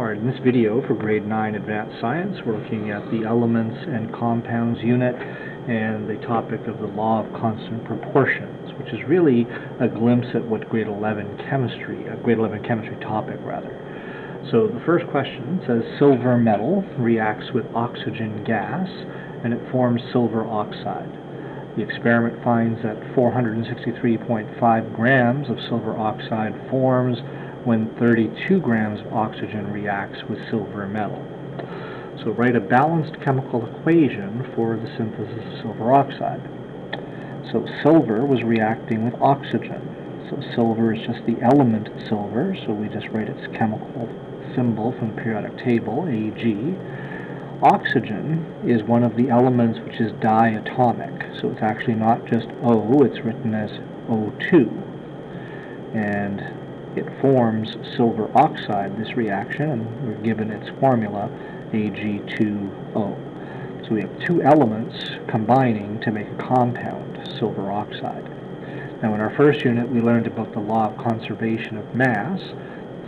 Alright, in this video for grade 9 advanced science we're looking at the elements and compounds unit and the topic of the law of constant proportions which is really a glimpse at what grade 11 chemistry, a grade 11 chemistry topic rather. So the first question says silver metal reacts with oxygen gas and it forms silver oxide. The experiment finds that 463.5 grams of silver oxide forms when 32 grams of oxygen reacts with silver metal. So write a balanced chemical equation for the synthesis of silver oxide. So silver was reacting with oxygen. So silver is just the element silver, so we just write its chemical symbol from the periodic table, Ag. Oxygen is one of the elements which is diatomic, so it's actually not just O, it's written as O2. And it forms silver oxide, this reaction, and we're given its formula, Ag2O. So we have two elements combining to make a compound, silver oxide. Now in our first unit we learned about the law of conservation of mass.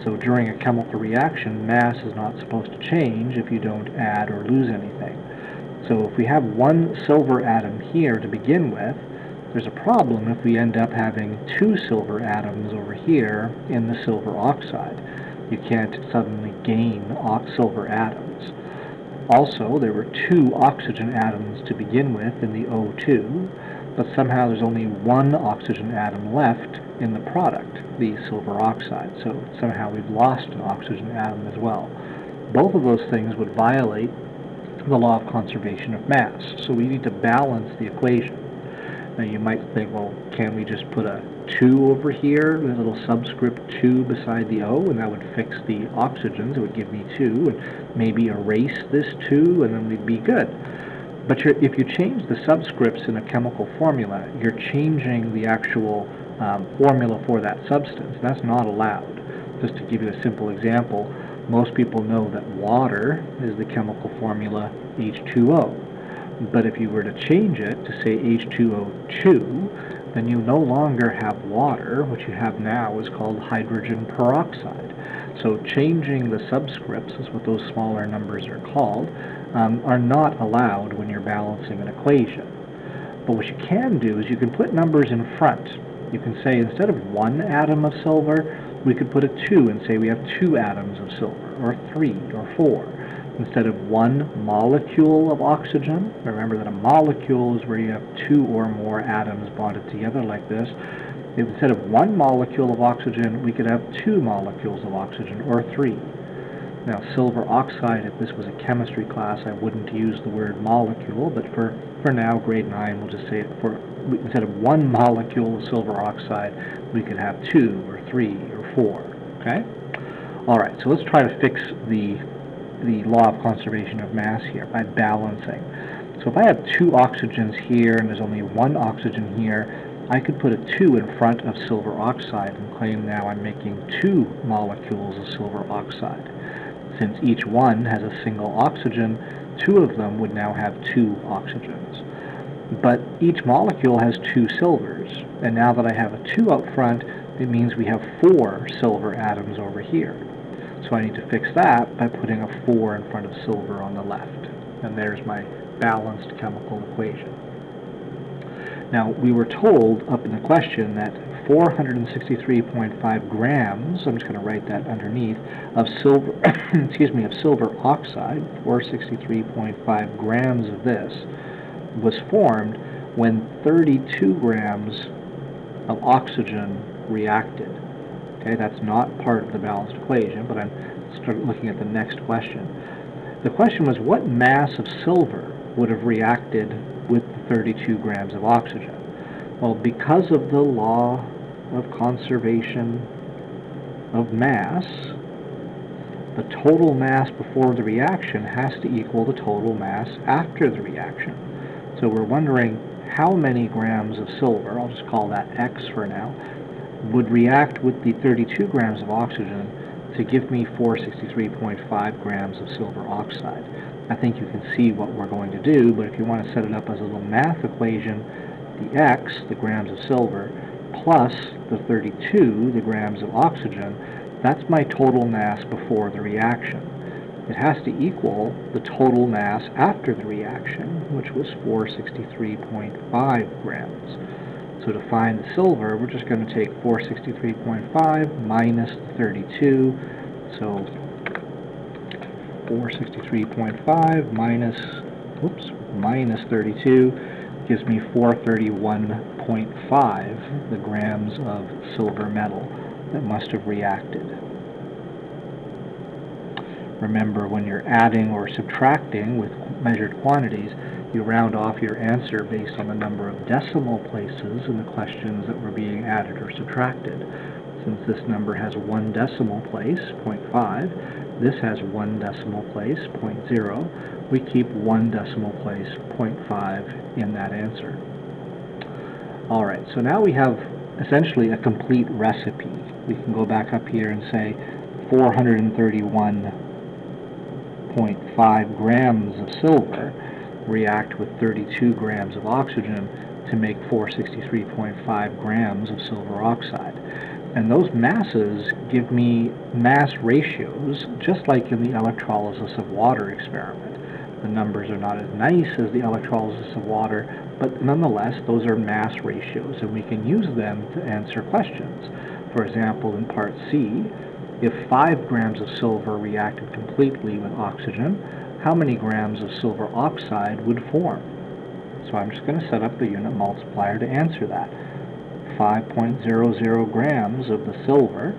So during a chemical reaction, mass is not supposed to change if you don't add or lose anything. So if we have one silver atom here to begin with, there's a problem if we end up having two silver atoms over here in the silver oxide. You can't suddenly gain silver atoms. Also, there were two oxygen atoms to begin with in the O2, but somehow there's only one oxygen atom left in the product, the silver oxide. So somehow we've lost an oxygen atom as well. Both of those things would violate the law of conservation of mass. So we need to balance the equation. Now you might think, well, can we just put a 2 over here, a little subscript 2 beside the O, and that would fix the oxygens, it would give me 2, and maybe erase this 2, and then we'd be good. But if you change the subscripts in a chemical formula, you're changing the actual um, formula for that substance. That's not allowed. Just to give you a simple example, most people know that water is the chemical formula H2O. But if you were to change it to say H2O2, then you no longer have water. What you have now is called hydrogen peroxide. So changing the subscripts, is what those smaller numbers are called, um, are not allowed when you're balancing an equation. But what you can do is you can put numbers in front. You can say instead of one atom of silver, we could put a 2 and say we have two atoms of silver, or 3, or 4 instead of one molecule of oxygen. Remember that a molecule is where you have two or more atoms bonded together like this. Instead of one molecule of oxygen, we could have two molecules of oxygen, or three. Now, silver oxide, if this was a chemistry class, I wouldn't use the word molecule, but for, for now, grade 9, we'll just say for, instead of one molecule of silver oxide, we could have two, or three, or four, okay? All right, so let's try to fix the the law of conservation of mass here by balancing. So if I have two oxygens here and there's only one oxygen here, I could put a 2 in front of silver oxide and claim now I'm making two molecules of silver oxide. Since each one has a single oxygen, two of them would now have two oxygens. But each molecule has two silvers, and now that I have a 2 up front, it means we have four silver atoms over here. So I need to fix that by putting a 4 in front of silver on the left. And there's my balanced chemical equation. Now, we were told up in the question that 463.5 grams, I'm just going to write that underneath, of silver, excuse me, of silver oxide, 463.5 grams of this, was formed when 32 grams of oxygen reacted. Okay, that's not part of the balanced equation, but I'm looking at the next question. The question was what mass of silver would have reacted with 32 grams of oxygen? Well, because of the law of conservation of mass, the total mass before the reaction has to equal the total mass after the reaction. So we're wondering how many grams of silver, I'll just call that X for now, would react with the 32 grams of oxygen to give me 463.5 grams of silver oxide. I think you can see what we're going to do, but if you want to set it up as a little math equation, the x, the grams of silver, plus the 32, the grams of oxygen, That's my total mass before the reaction. It has to equal the total mass after the reaction, which was 463.5 grams. So to find the silver, we're just going to take 463.5 minus 32. So 463.5 minus, whoops, minus 32 gives me 431.5 the grams of silver metal that must have reacted. Remember, when you're adding or subtracting with measured quantities, you round off your answer based on the number of decimal places in the questions that were being added or subtracted. Since this number has one decimal place, 0.5, this has one decimal place, 0.0, we keep one decimal place, 0.5, in that answer. Alright, so now we have essentially a complete recipe. We can go back up here and say 431.5 grams of silver react with 32 grams of oxygen to make 463.5 grams of silver oxide. And those masses give me mass ratios, just like in the electrolysis of water experiment. The numbers are not as nice as the electrolysis of water, but nonetheless, those are mass ratios, and we can use them to answer questions. For example, in part C, if 5 grams of silver reacted completely with oxygen, how many grams of silver oxide would form. So I'm just going to set up the unit multiplier to answer that. 5.00 grams of the silver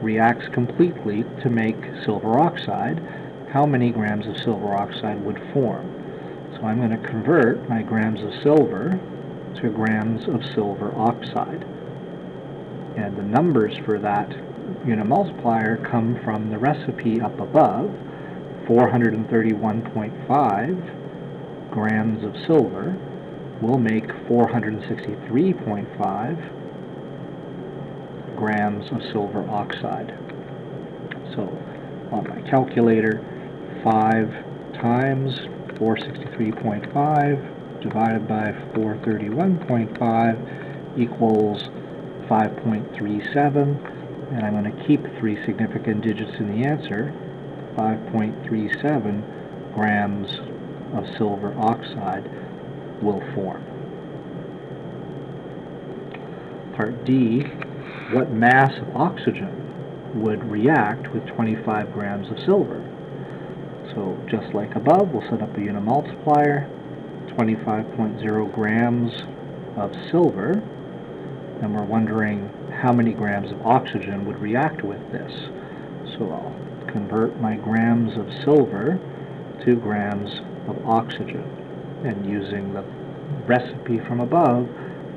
reacts completely to make silver oxide. How many grams of silver oxide would form? So I'm going to convert my grams of silver to grams of silver oxide. And the numbers for that unit multiplier come from the recipe up above, 431.5 grams of silver. Will make 463.5 grams of silver oxide. So on my calculator, 5 times 463.5 divided by 431.5 equals 5.37 and I'm going to keep three significant digits in the answer 5.37 grams of silver oxide will form. Part D, what mass of oxygen would react with 25 grams of silver? So just like above, we'll set up a unit multiplier, 25.0 grams of silver, and we're wondering how many grams of oxygen would react with this. So I'll convert my grams of silver to grams of oxygen. And using the recipe from above,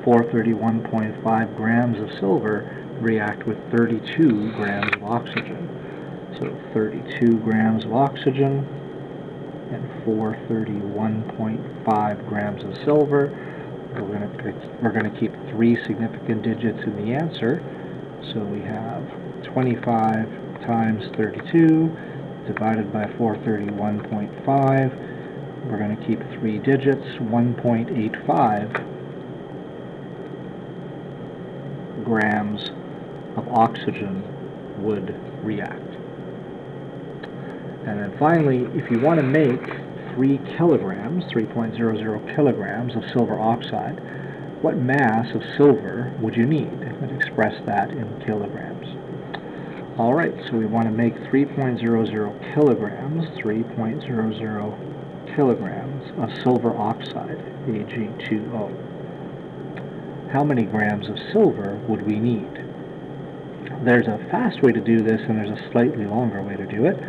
431.5 grams of silver react with 32 grams of oxygen. So 32 grams of oxygen and 431.5 grams of silver. We're going to we're going to keep three significant digits in the answer. So we have 25 times 32 divided by 431.5. We're going to keep three digits, 1.85 grams of oxygen would react. And then finally, if you want to make 3 kilograms, 3.00 kilograms of silver oxide, what mass of silver would you need? Let's express that in kilograms. Alright, so we want to make 3.00 kilograms, 3.00 kilograms of silver oxide, Ag2O. How many grams of silver would we need? There's a fast way to do this and there's a slightly longer way to do it.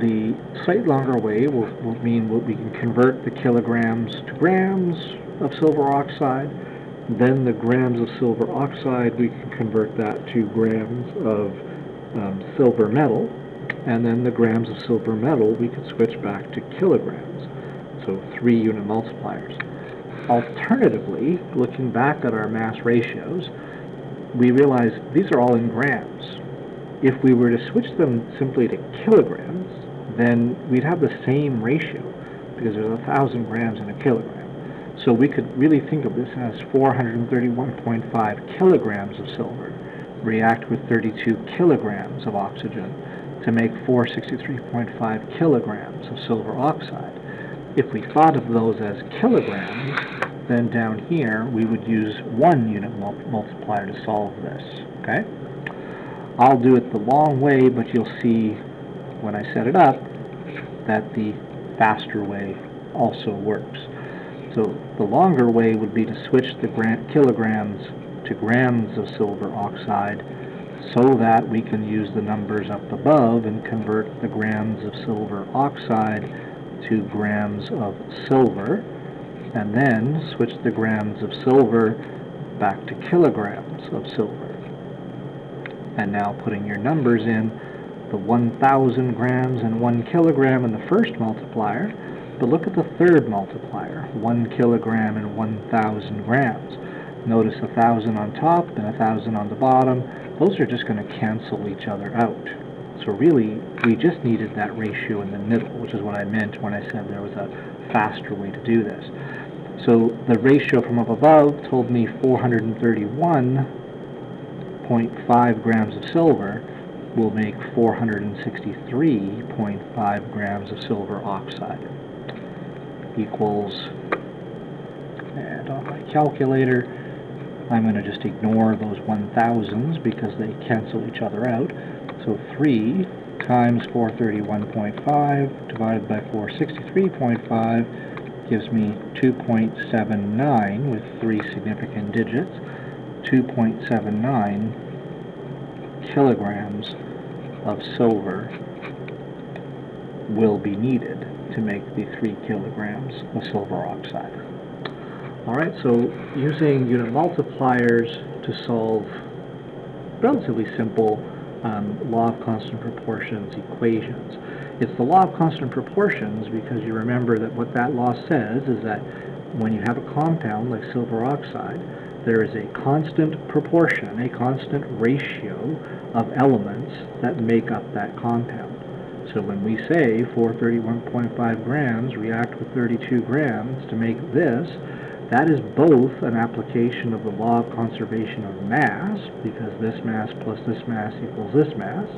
The slightly longer way will, will mean we can convert the kilograms to grams of silver oxide. Then the grams of silver oxide, we can convert that to grams of um, silver metal, and then the grams of silver metal we could switch back to kilograms, so three unit multipliers. Alternatively, looking back at our mass ratios, we realize these are all in grams. If we were to switch them simply to kilograms, then we'd have the same ratio, because there's a thousand grams in a kilogram. So we could really think of this as 431.5 kilograms of silver react with 32 kilograms of oxygen to make 463.5 kilograms of silver oxide. If we thought of those as kilograms, then down here we would use one unit mul multiplier to solve this, okay? I'll do it the long way, but you'll see when I set it up that the faster way also works. So the longer way would be to switch the kilograms to grams of silver oxide so that we can use the numbers up above and convert the grams of silver oxide to grams of silver and then switch the grams of silver back to kilograms of silver. And now putting your numbers in, the 1,000 grams and 1 kilogram in the first multiplier, but look at the third multiplier, 1 kilogram and 1,000 grams. Notice a 1,000 on top and a 1,000 on the bottom. Those are just going to cancel each other out. So really, we just needed that ratio in the middle, which is what I meant when I said there was a faster way to do this. So the ratio from up above told me 431.5 grams of silver will make 463.5 grams of silver oxide equals, and on my calculator, I'm going to just ignore those 1000s because they cancel each other out. So 3 times 431.5 divided by 463.5 gives me 2.79 with three significant digits. 2.79 kilograms of silver will be needed to make the 3 kilograms of silver oxide. Alright, so using unit multipliers to solve relatively simple um, law of constant proportions equations. It's the law of constant proportions because you remember that what that law says is that when you have a compound like silver oxide, there is a constant proportion, a constant ratio of elements that make up that compound. So when we say 431.5 grams react with 32 grams to make this, that is both an application of the law of conservation of mass, because this mass plus this mass equals this mass,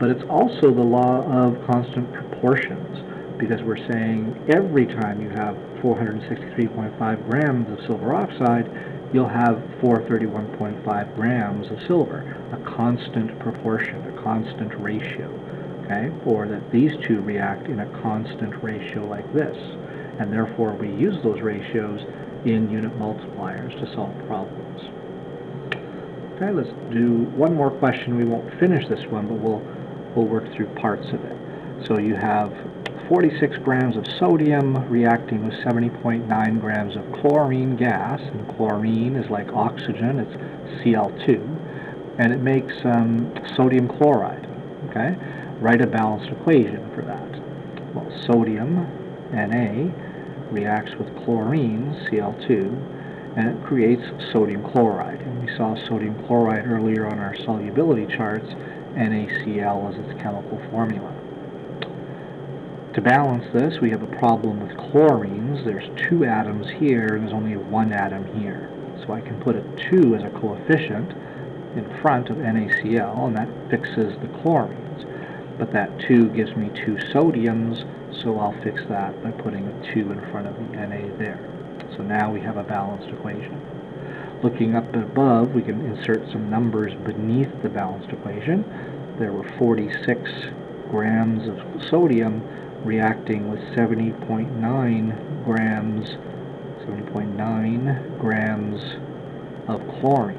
but it's also the law of constant proportions, because we're saying every time you have 463.5 grams of silver oxide, you'll have 431.5 grams of silver, a constant proportion, a constant ratio, okay? Or that these two react in a constant ratio like this. And therefore we use those ratios in unit multipliers to solve problems. Okay, let's do one more question. We won't finish this one, but we'll, we'll work through parts of it. So you have 46 grams of sodium reacting with 70.9 grams of chlorine gas, and chlorine is like oxygen, it's Cl2, and it makes um, sodium chloride, okay? Write a balanced equation for that. Well, sodium, Na, reacts with chlorine, Cl2, and it creates sodium chloride. And we saw sodium chloride earlier on our solubility charts, NaCl is its chemical formula. To balance this, we have a problem with chlorines. There's two atoms here, and there's only one atom here. So I can put a 2 as a coefficient in front of NaCl, and that fixes the chlorines. But that 2 gives me two sodiums, so I'll fix that by putting a 2 in front of the Na there. So now we have a balanced equation. Looking up above, we can insert some numbers beneath the balanced equation. There were 46 grams of sodium reacting with 70.9 grams 70.9 grams of chlorine.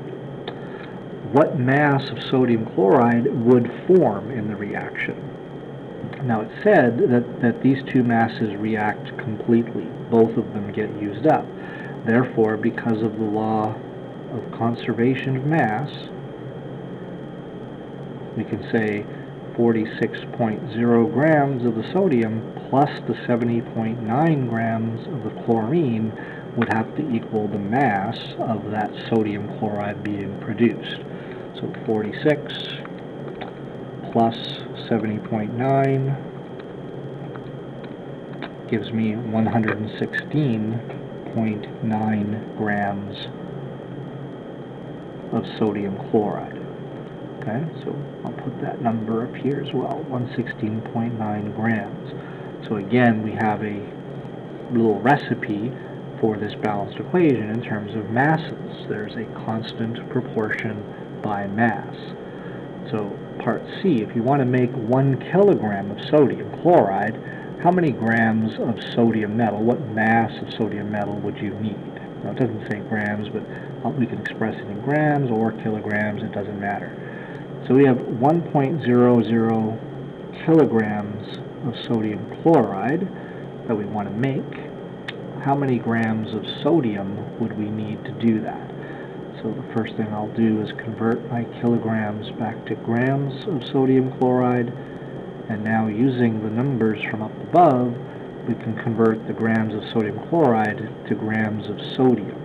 What mass of sodium chloride would form in the reaction? Now it's said that, that these two masses react completely. Both of them get used up. Therefore, because of the law of conservation of mass, we can say 46.0 grams of the sodium plus the 70.9 grams of the chlorine would have to equal the mass of that sodium chloride being produced. So 46 plus 70.9 gives me 116.9 grams of sodium chloride. Okay, so I'll put that number up here as well, 116.9 grams. So again, we have a little recipe for this balanced equation in terms of masses. There's a constant proportion by mass. So part C, if you want to make one kilogram of sodium chloride, how many grams of sodium metal, what mass of sodium metal would you need? Now it doesn't say grams, but uh, we can express it in grams or kilograms, it doesn't matter. So we have 1.00 kilograms of sodium chloride that we want to make. How many grams of sodium would we need to do that? So the first thing I'll do is convert my kilograms back to grams of sodium chloride. And now using the numbers from up above, we can convert the grams of sodium chloride to grams of sodium.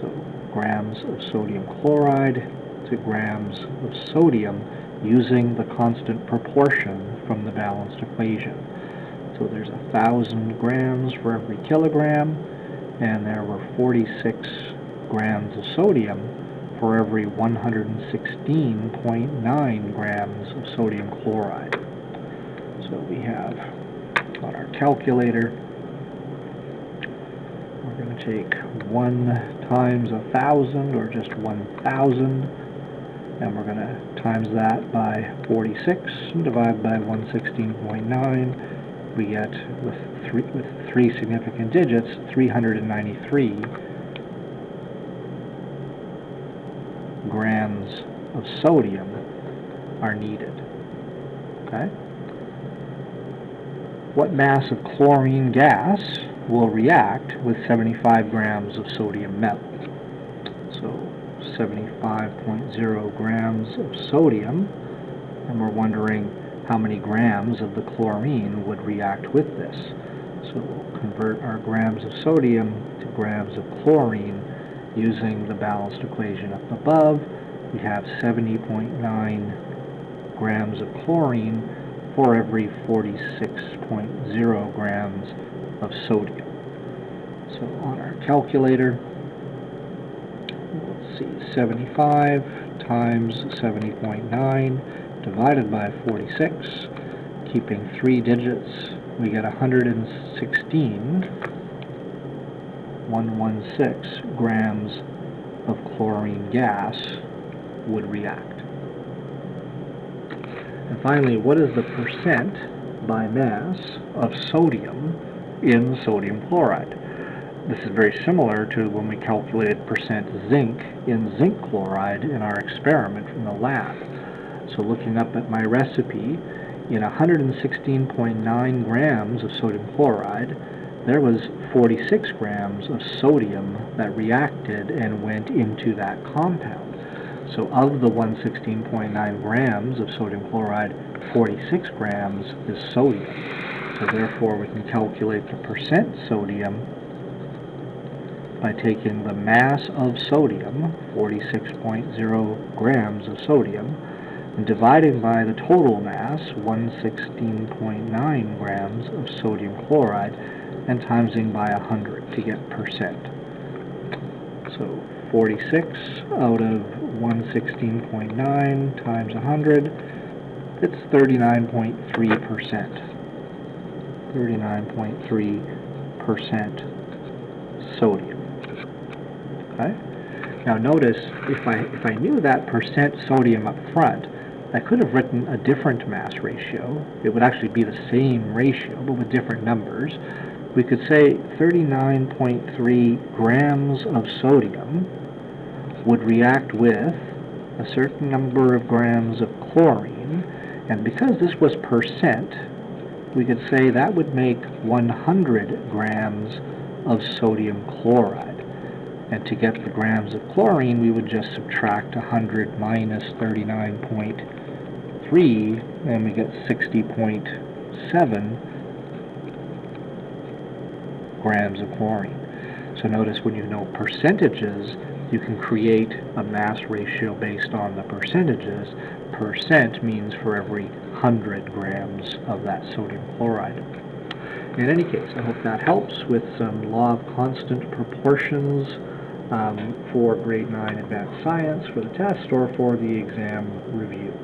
So grams of sodium chloride to grams of sodium using the constant proportion from the balanced equation. So there's a thousand grams for every kilogram, and there were 46 grams of sodium for every 116.9 grams of sodium chloride. So we have on our calculator, we're going to take 1 times a thousand, or just 1,000, and we're going to times that by 46 and divide by 116.9 we get with three with three significant digits 393 grams of sodium are needed. Okay? What mass of chlorine gas will react with 75 grams of sodium metal? So 75.0 grams of sodium, and we're wondering how many grams of the chlorine would react with this. So we'll convert our grams of sodium to grams of chlorine using the balanced equation up above. We have 70.9 grams of chlorine for every 46.0 grams of sodium. So on our calculator, let's see, 75 times 70.9 divided by 46, keeping three digits, we get 116, 116 grams of chlorine gas would react. And finally, what is the percent by mass of sodium in sodium chloride? This is very similar to when we calculated percent zinc in zinc chloride in our experiment from the lab. So looking up at my recipe, in 116.9 grams of sodium chloride, there was 46 grams of sodium that reacted and went into that compound. So of the 116.9 grams of sodium chloride, 46 grams is sodium. So therefore we can calculate the percent sodium by taking the mass of sodium, 46.0 grams of sodium, and dividing by the total mass, 116.9 grams of sodium chloride, and timesing by 100 to get percent. So 46 out of 116.9 times 100, it's 39.3%. 39.3% sodium. Okay? Now notice, if I, if I knew that percent sodium up front, I could have written a different mass ratio. It would actually be the same ratio, but with different numbers. We could say 39.3 grams of sodium would react with a certain number of grams of chlorine, and because this was percent, we could say that would make 100 grams of sodium chloride. And to get the grams of chlorine, we would just subtract 100 minus 39.3, and we get 60.7 grams of chlorine. So notice when you know percentages, you can create a mass ratio based on the percentages. Percent means for every 100 grams of that sodium chloride. In any case, I hope that helps with some law of constant proportions um, for grade 9 advanced science for the test or for the exam review.